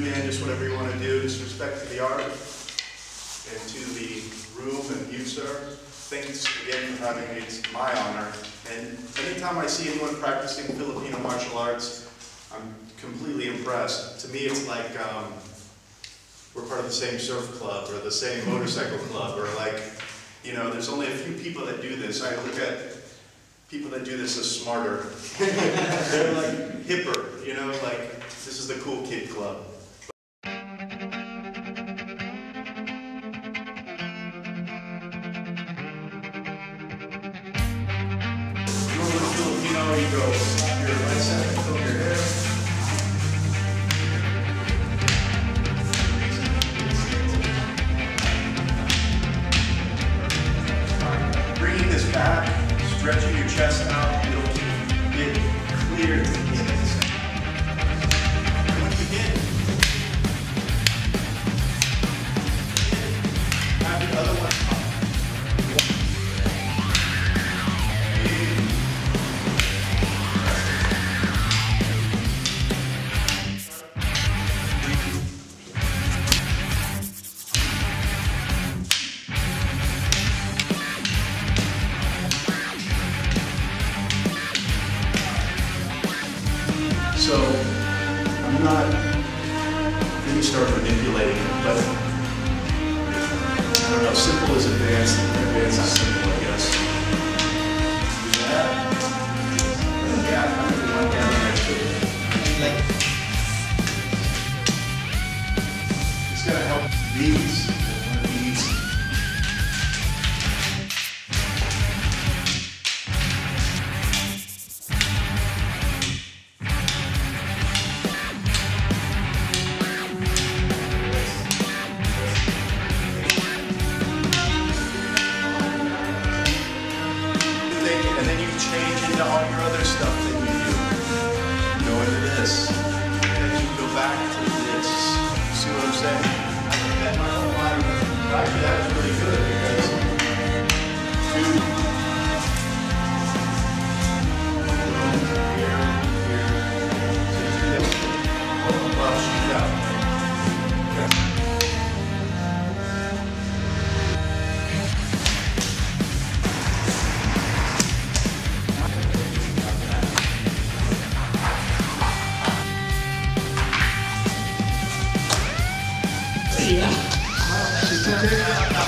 man, just whatever you want to do, just respect to the art and to the room and you, sir. Thanks again for having me, it's my honor. And anytime I see anyone practicing Filipino martial arts, I'm completely impressed. To me, it's like, um, we're part of the same surf club or the same motorcycle club or like, you know, there's only a few people that do this. I look at people that do this as smarter. They're like hipper, you know, like this is the cool kid club. Stretching your chest out, it'll keep it clear to the hips. Hit, have the other one So I'm not going to start manipulating it, but I don't know, simple is advanced, and advanced is simple, I guess. Yeah, too. Like, It's gonna help these, these. Yeah.